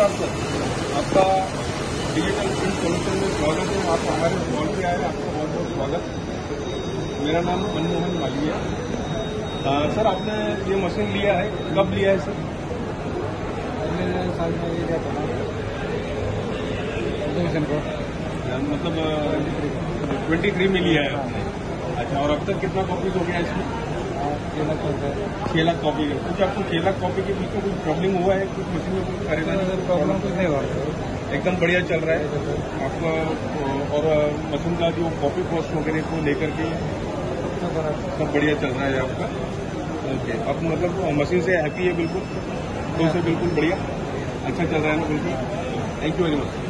नमस्कार सर आपका digital print solution में स्वागत है। आप हमारे स्टॉल पे आए आपका बहुत बहुत स्वागत। मेरा नाम मनमोहन मालवीय है सर आपने ये मशीन लिया है। कब लिया है सर? अगले साल में ये लिया था। मतलब ट्वेंटी थ्री में लिया है आपने। अच्छा और अब तक कितना कॉपीज हो गया इसमें? छह लाख कॉपी कुछ आपको छह लाख कॉपी के बीच में कुछ प्रॉब्लम हुआ है? कुछ मशीन में कुछ खरीदारी प्रॉब्लम कुछ नहीं हुआ। एकदम बढ़िया चल रहा है। आपका और मशीन का जो कॉपी कॉस्ट वगैरह को लेकर के सब बढ़िया चल रहा है आपका? ओके आप मतलब मशीन से हैप्पी है बिल्कुल? तो से बिल्कुल बढ़िया? अच्छा चल रहा है ना बिल्कुल? Thank you very much